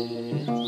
Mm-hmm.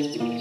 you.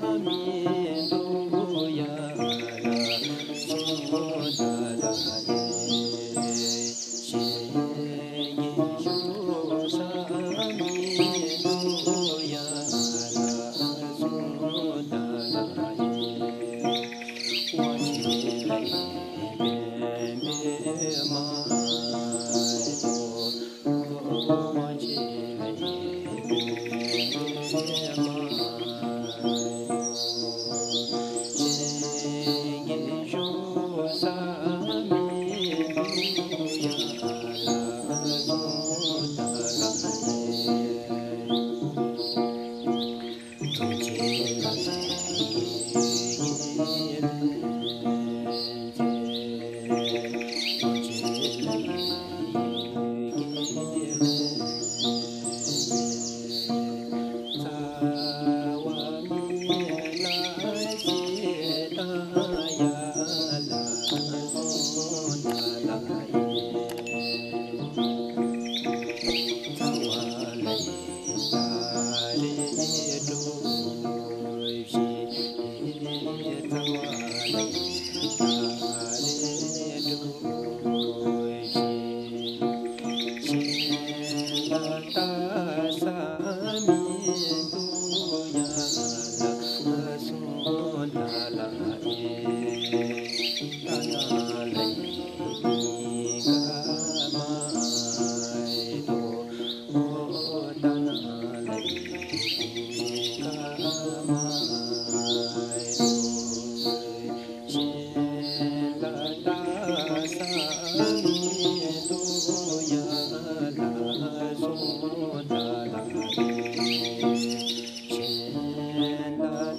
ami.